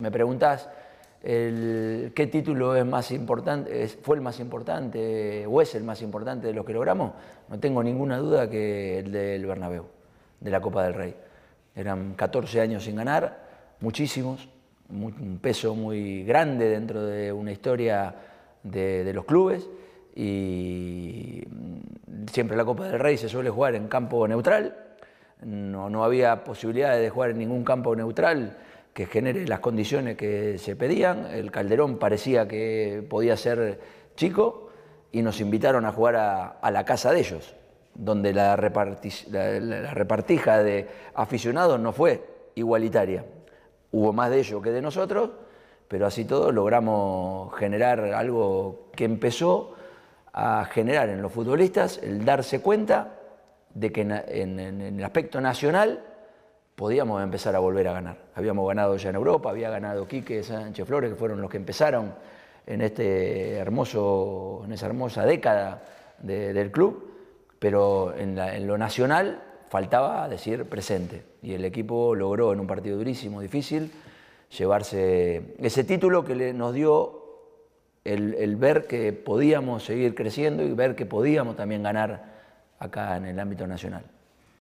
Me preguntás qué título es más importante, fue el más importante o es el más importante de los que logramos. No tengo ninguna duda que el del Bernabéu, de la Copa del Rey. Eran 14 años sin ganar, muchísimos, un peso muy grande dentro de una historia de, los clubes y siempre la Copa del Rey se suele jugar en campo neutral, no, no había posibilidades de jugar en ningún campo neutral que genere las condiciones que se pedían. El Calderón parecía que podía ser chico y nos invitaron a jugar a, la casa de ellos, donde la, la, repartija de aficionados no fue igualitaria. Hubo más de ellos que de nosotros, pero así todo logramos generar algo que empezó a generar en los futbolistas el darse cuenta de que en el aspecto nacional podíamos empezar a volver a ganar. Habíamos ganado ya en Europa, había ganado Quique, Sánchez Flores, que fueron los que empezaron en, este hermoso, en esa hermosa década del club, pero en, lo nacional faltaba decir presente. Y el equipo logró en un partido durísimo, difícil, llevarse ese título que nos dio el, el, ver que podíamos seguir creciendo y ver que podíamos también ganar acá en el ámbito nacional.